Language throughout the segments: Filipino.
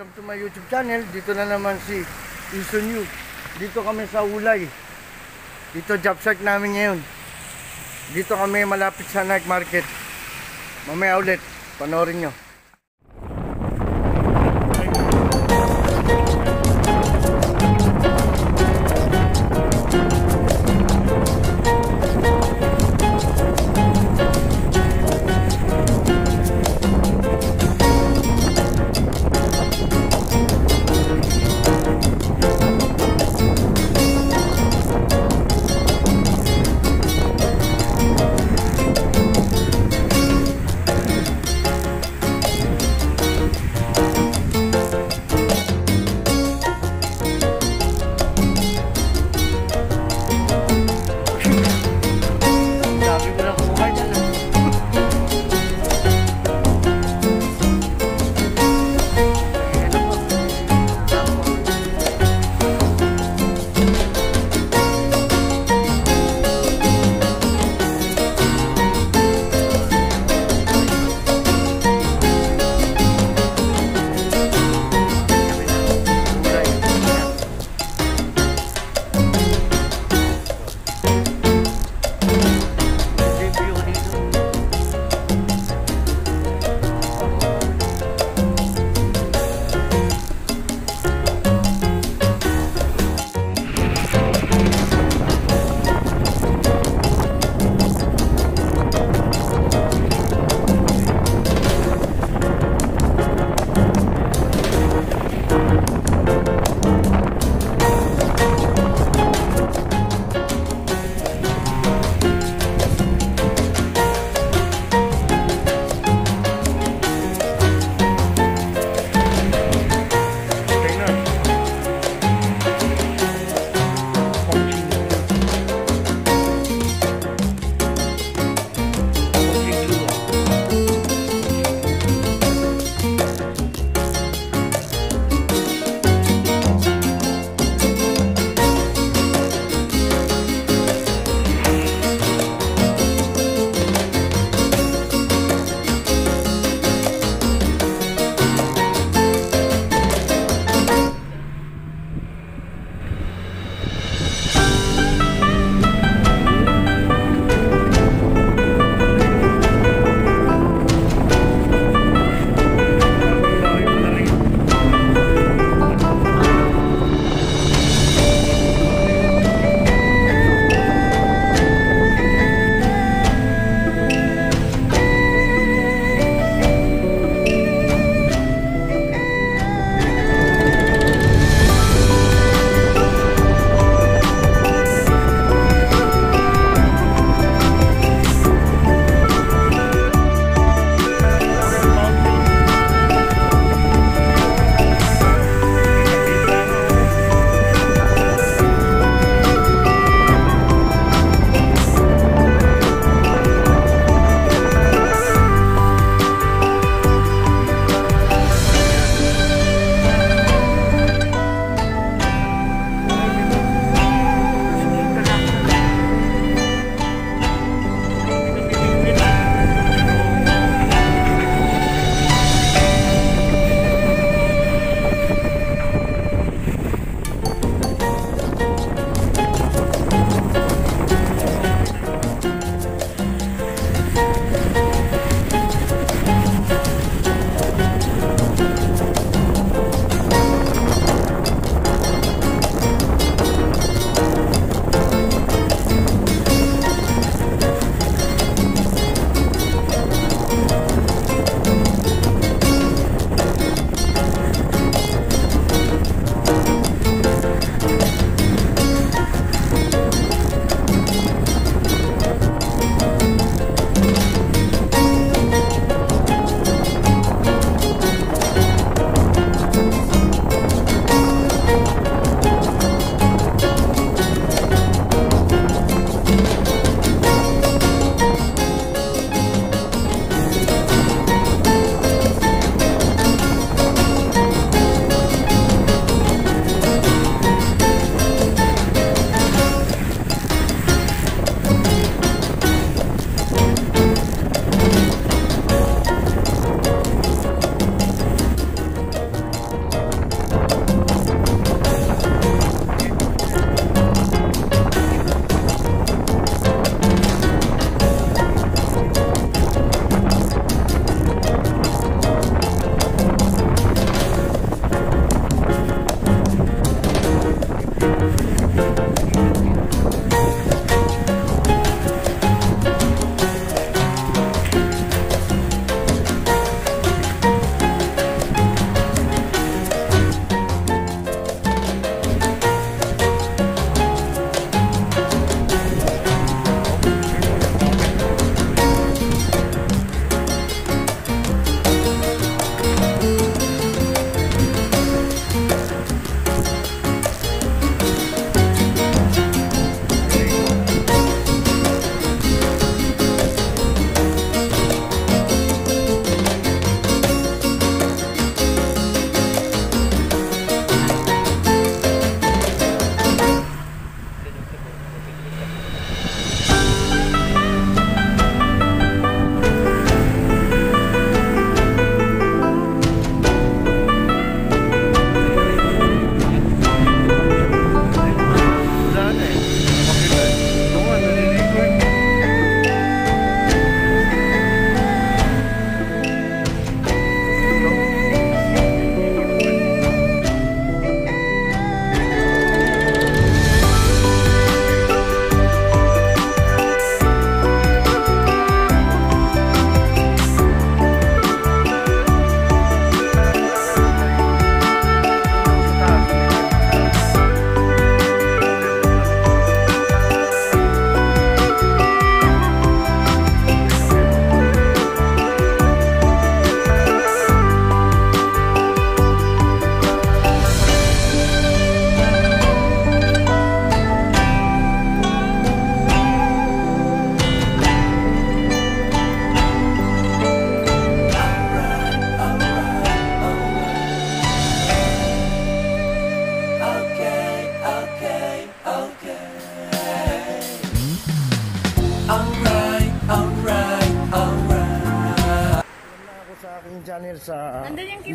Welcome to my YouTube channel. Dito na naman si Ison Yu. Dito kami sa Ulay. Dito job site namin ngayon. Dito kami malapit sa night market. Mamaya ulit. Panoorin nyo.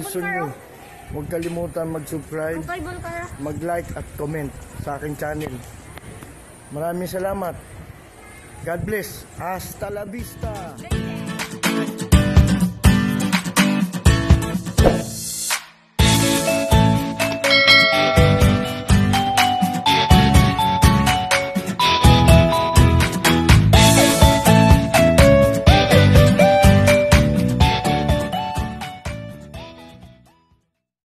Car, nyo. Huwag kalimutan mag-subscribe, mag-like at comment sa aking channel. Maraming salamat. God bless. Hasta la vista.